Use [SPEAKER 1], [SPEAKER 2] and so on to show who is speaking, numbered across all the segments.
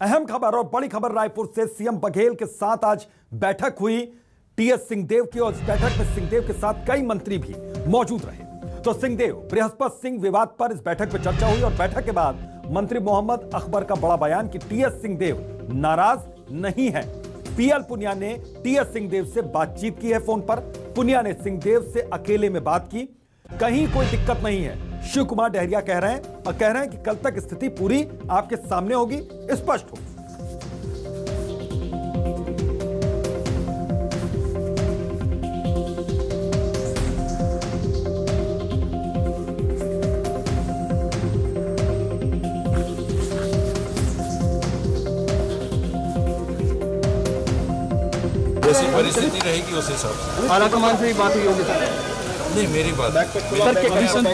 [SPEAKER 1] अहम खबर और बड़ी खबर रायपुर से सीएम बघेल के साथ आज बैठक हुई। टीएस सिंहदेव की और इस बैठक में सिंहदेव के साथ कई मंत्री भी मौजूद रहे। तो सिंहदेव, बृहस्पति सिंह विवाद पर इस बैठक में चर्चा हुई और बैठक के बाद मंत्री मोहम्मद अकबर का बड़ा बयान कि टीएस सिंहदेव नाराज़ नहीं है। पीएल पुनिया ने टीएस सिंहदेव से बातचीत की है फ़ोन पर। पुनिया ने सिंहदेव से अकेले में बात की। कहीं कोई दिक्कत नहीं है। शिव कुमार डहरिया कह रहे हैं और कह रहे हैं कि कल तक स्थिति पूरी आपके सामने होगी स्पष्ट होगी
[SPEAKER 2] जैसी परिस्थिति रहेगी उस हिसाब से।
[SPEAKER 3] आला कमान से ही बात हुई होगी। सर
[SPEAKER 2] नहीं मेरी बात
[SPEAKER 3] सर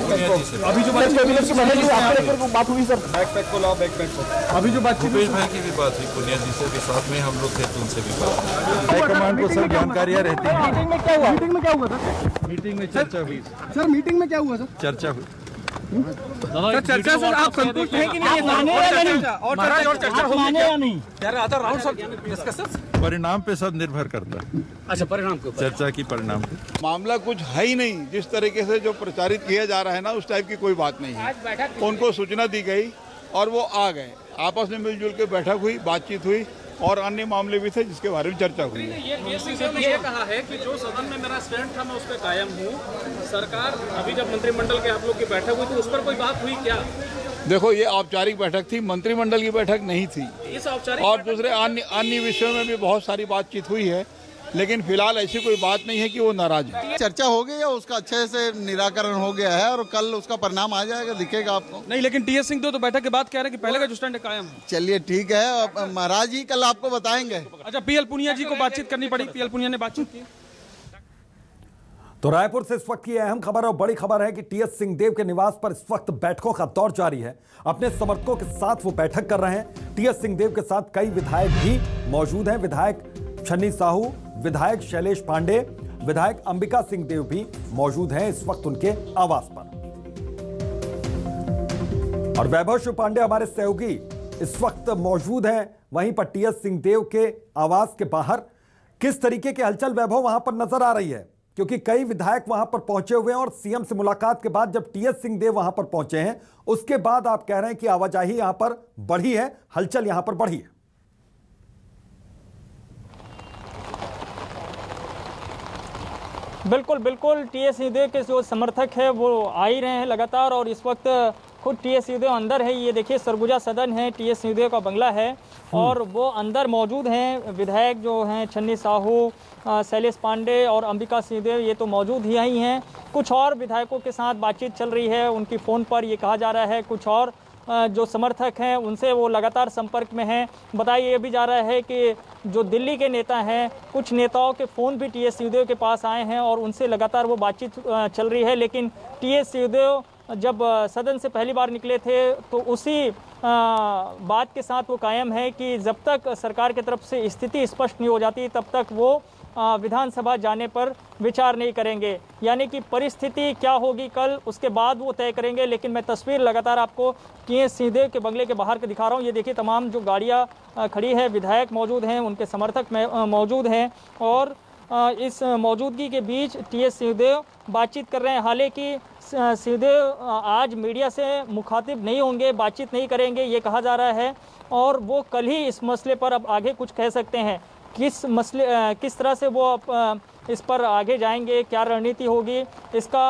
[SPEAKER 3] अभी जो बात हुई आपको लेकर को बात हुई सर
[SPEAKER 4] बैकपैक को लाओ बैकपैक को
[SPEAKER 3] अभी जो बात
[SPEAKER 2] भूपेश भाई की भी बात हुई पुनिया जी से भी साथ में हम लोग थे तो उनसे भी बात
[SPEAKER 4] को सर जानकारियाँ रहती हैं।
[SPEAKER 3] मीटिंग में क्या हुआ? मीटिंग में क्या हुआ सर?
[SPEAKER 4] मीटिंग में चर्चा हुई।
[SPEAKER 3] सर मीटिंग में क्या हुआ सर
[SPEAKER 4] चर्चा हुई।
[SPEAKER 3] सर चर्चा से आप संतुष्ट हैं कि नहीं? माने या नहीं? महाराज और चर्चा माने या नहीं?
[SPEAKER 4] परिणाम पे सब निर्भर करता है।
[SPEAKER 3] अच्छा परिणाम के
[SPEAKER 4] चर्चा की परिणाम
[SPEAKER 5] मामला कुछ है ही नहीं। जिस तरीके से जो प्रचारित किया जा रहा है ना उस टाइप की कोई बात नहीं है। उनको सूचना दी गई और वो आ गए। आपस में मिलजुल के बैठक हुई बातचीत हुई। और अन्य मामले भी थे जिसके बारे में चर्चा हुई।
[SPEAKER 6] ये ये कहा है कि जो सदन में मेरा स्टैंड था मैं उस पर कायम हूँ। सरकार अभी जब मंत्रिमंडल के आप लोग की बैठक हुई थी उस पर कोई बात हुई क्या?
[SPEAKER 5] देखो ये औपचारिक बैठक थी मंत्रिमंडल की बैठक नहीं थी।
[SPEAKER 6] इस औपचारिक
[SPEAKER 5] और दूसरे अन्य अन्य विषयों में भी बहुत सारी बातचीत हुई है। लेकिन फ़िलहाल ऐसी कोई बात नहीं है कि वो नाराज़ है।
[SPEAKER 7] चर्चा हो गई है उसका अच्छे से निराकरण हो गया है और कल उसका परिणाम आ जाएगा दिखेगा आपको।
[SPEAKER 6] नहीं लेकिन टीएस सिंह तो बैठक के बाद कह रहे हैं कि पहले का जो स्टैंड कायम है।
[SPEAKER 7] चलिए ठीक है महाराज जी कल आपको बताएँगे।
[SPEAKER 6] अच्छा पीएल पुनिया जी को बातचीत करनी पड़ी। पीएल पुनिया ने बातचीत की।
[SPEAKER 1] तो रायपुर से इस वक्त की अहम खबर और बड़ी खबर है कि टीएस सिंहदेव के निवास पर इस वक्त बैठकों का दौर जारी है। अपने समर्थकों के साथ वो बैठक कर रहे हैं। टीएस सिंहदेव के साथ कई विधायक भी मौजूद हैं। विधायक छन्नी साहू, विधायक शैलेश पांडे, विधायक अंबिका सिंह देव भी मौजूद हैं इस वक्त उनके आवास पर। और वैभव शिव पांडे हमारे सहयोगी इस वक्त मौजूद हैं, वहीं पर टीएस सिंहदेव के आवास के बाहर। किस तरीके की हलचल वैभव वहाँ पर नज़र आ रही है? क्योंकि कई विधायक वहाँ पर पहुँचे हुए हैं और सीएम से मुलाकात के बाद जब टीएस सिंहदेव वहाँ पर पहुँचे हैं, उसके बाद आप कह रहे हैं कि आवाजाही यहाँ पर बढ़ी है, हलचल यहाँ पर बढ़ी है।
[SPEAKER 8] बिल्कुल बिल्कुल टी एस सिंहदेव के जो समर्थक है वो आ ही रहे हैं लगातार और इस वक्त खुद टी एस सिंहदेव अंदर है। ये देखिए सरगुजा सदन है टी एस सिंहदेव का बंगला है और वो अंदर मौजूद हैं। विधायक जो हैं छन्नी साहू शैलेश पांडे और अंबिका सिंहदेव ये तो मौजूद ही ही हैं। कुछ और विधायकों के साथ बातचीत चल रही है उनकी फ़ोन पर ये कहा जा रहा है। कुछ और जो समर्थक हैं, उनसे वो लगातार संपर्क में हैं। बताया ये भी जा रहा है कि जो दिल्ली के नेता हैं, कुछ नेताओं के फ़ोन भी टी एस सिंहदेव के पास आए हैं और उनसे लगातार वो बातचीत चल रही है। लेकिन टी एस जब सदन से पहली बार निकले थे तो उसी बात के साथ वो कायम है कि जब तक सरकार की तरफ़ से स्थिति स्पष्ट नहीं हो जाती, तब तक वो विधानसभा जाने पर विचार नहीं करेंगे। यानी कि परिस्थिति क्या होगी कल, उसके बाद वो तय करेंगे, लेकिन मैं तस्वीर लगातार आपको एस सिंहदेव के बंगले के बाहर के दिखा रहा हूँ। ये देखिए, तमाम जो गाड़ियाँ खड़ी है, विधायक मौजूद हैं, उनके समर्थक मौजूद हैं और इस मौजूदगी के बीच टी एस सिंहदेव बातचीत कर रहे हैं। हालाँकि सिंहदेव आज मीडिया से मुखातिब नहीं होंगे, बातचीत नहीं करेंगे, ये कहा जा रहा है और वो कल ही इस मसले पर अब आगे कुछ कह सकते हैं। किस मसले किस तरह से वो इस पर आगे जाएँगे क्या रणनीति होगी इसका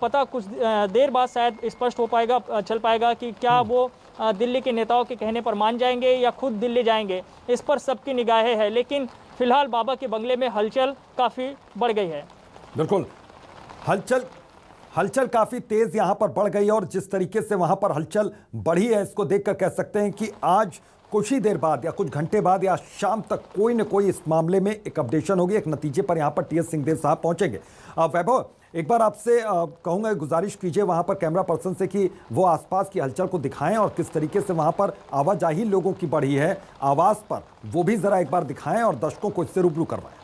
[SPEAKER 8] पता कुछ देर बाद शायद स्पष्ट हो पाएगा चल पाएगा कि क्या वो दिल्ली के नेताओं के कहने पर मान जाएँगे या खुद दिल्ली जाएँगे इस पर सबकी निगाहें हैं लेकिन फ़िलहाल बाबा के बंगले में हलचल काफ़ी बढ़ गई है।
[SPEAKER 1] बिल्कुल। हलचल हलचल काफ़ी तेज यहाँ पर बढ़ गई है और जिस तरीके से वहाँ पर हलचल बढ़ी है इसको देखकर कह सकते हैं कि आज कुछ ही देर बाद या कुछ घंटे बाद या शाम तक कोई ना कोई इस मामले में एक अपडेशन होगी, एक नतीजे पर यहाँ पर टी एस सिंहदेव साहब पहुँचेंगे। वैभव, एक बार आपसे कहूँगा गुजारिश कीजिए वहाँ पर कैमरा पर्सन से कि वो आसपास की हलचल को दिखाएँ और किस तरीके से वहाँ पर आवाजाही लोगों की बढ़ी है, आवाज़ पर वो भी जरा एक बार दिखाएँ और दर्शकों को इससे रूबरू करवाएँ।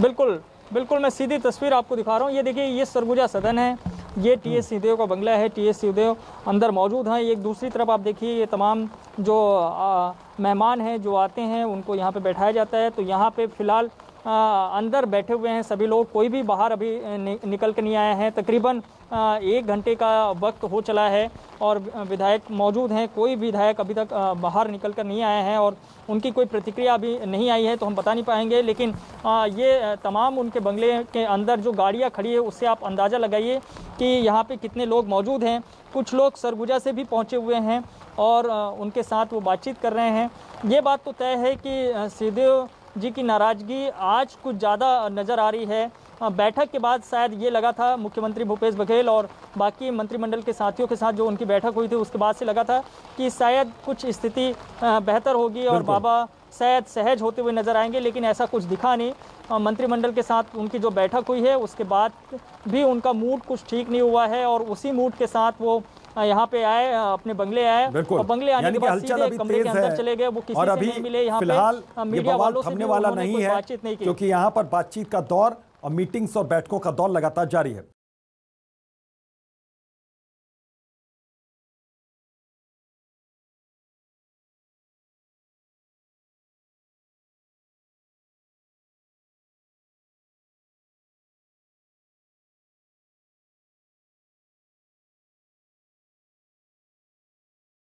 [SPEAKER 8] बिल्कुल बिल्कुल, मैं सीधी तस्वीर आपको दिखा रहा हूँ। ये देखिए, ये सरगुजा सदन है। ये टी एस सिंहदेव का बंगला है, टी एस सिंहदेव अंदर मौजूद हैं। एक दूसरी तरफ़ आप देखिए, ये तमाम जो मेहमान हैं, जो आते हैं, उनको यहाँ पे बैठाया जाता है। तो यहाँ पे फ़िलहाल अंदर बैठे हुए हैं सभी लोग। कोई भी बाहर अभी नि, निकल के नहीं आए हैं। तकरीबन एक घंटे का वक्त हो चला है और विधायक मौजूद हैं। कोई विधायक अभी तक बाहर निकल कर नहीं आए हैं और उनकी कोई प्रतिक्रिया अभी नहीं आई है तो हम बता नहीं पाएँगे। लेकिन ये तमाम उनके बंगले के अंदर जो गाड़ियाँ खड़ी है उससे आप अंदाज़ा लगाइए कि यहाँ पे कितने लोग मौजूद हैं। कुछ लोग सरगुजा से भी पहुँचे हुए हैं और उनके साथ वो बातचीत कर रहे हैं। ये बात तो तय है कि सीधे जी की नाराज़गी आज कुछ ज़्यादा नज़र आ रही है। बैठक के बाद शायद ये लगा था मुख्यमंत्री भूपेश बघेल और बाकी मंत्रिमंडल के साथियों के साथ जो उनकी बैठक हुई थी उसके बाद से लगा था कि शायद कुछ स्थिति बेहतर होगी और बाबा शायद सहज होते हुए नज़र आएँगे लेकिन ऐसा कुछ दिखा नहीं। मंत्रिमंडल के साथ उनकी जो बैठक हुई है उसके बाद भी उनका मूड कुछ ठीक नहीं हुआ है और उसी मूड के साथ वो यहाँ पे आए अपने बंगले आए। और बंगले आने के बाद सीधे कमरे के अंदर चले गए वो किसी से नहीं मिले यहाँ
[SPEAKER 1] फ़िलहाल मीडिया वालों से वाला नहीं है
[SPEAKER 8] बातचीत नहीं की।
[SPEAKER 1] क्योंकि यहाँ पर बातचीत का दौर और मीटिंग्स और बैठकों का दौर लगातार जारी है।